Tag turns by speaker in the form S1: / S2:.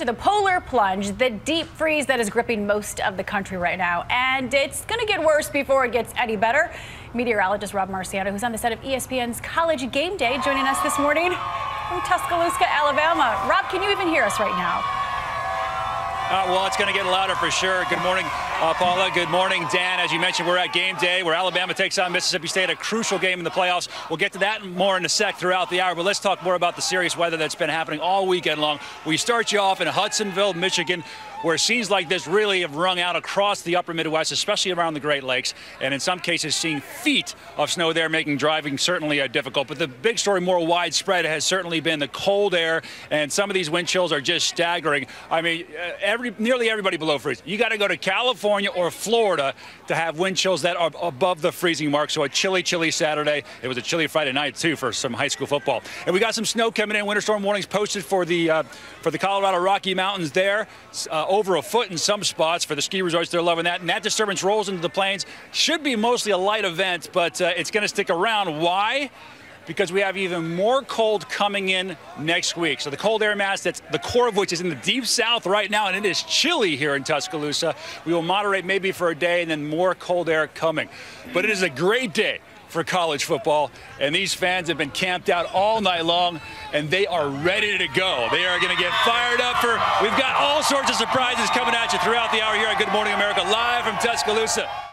S1: to the polar plunge, the deep freeze that is gripping most of the country right now. And it's going to get worse before it gets any better. Meteorologist Rob Marciano, who's on the set of ESPN's College Game Day, joining us this morning from Tuscaloosa, Alabama. Rob, can you even hear us right now?
S2: Uh, well, it's going to get louder for sure. Good morning, uh, Paula. Good morning, Dan. As you mentioned, we're at game day where Alabama takes on Mississippi State, a crucial game in the playoffs. We'll get to that more in a sec throughout the hour, but let's talk more about the serious weather that's been happening all weekend long. We start you off in Hudsonville, Michigan, where scenes like this really have rung out across the upper Midwest, especially around the Great Lakes, and in some cases seeing feet of snow there, making driving certainly uh, difficult. But the big story, more widespread, has certainly been the cold air, and some of these wind chills are just staggering. I mean, uh, every nearly everybody below freezing. You got to go to California or Florida to have wind chills that are above the freezing mark. So a chilly, chilly Saturday. It was a chilly Friday night too for some high school football. And we got some snow coming in. Winter storm warnings posted for the uh, for the Colorado Rocky Mountains there. Uh, over a foot in some spots for the ski resorts. They're loving that. And that disturbance rolls into the plains. Should be mostly a light event, but uh, it's going to stick around. Why? Because we have even more cold coming in next week. So the cold air mass, that's the core of which is in the deep south right now, and it is chilly here in Tuscaloosa. We will moderate maybe for a day and then more cold air coming. But it is a great day for college football, and these fans have been camped out all night long, and they are ready to go. They are going to get fired up for, we've got all sorts of surprises coming at you throughout the hour here at Good Morning America, live from Tuscaloosa.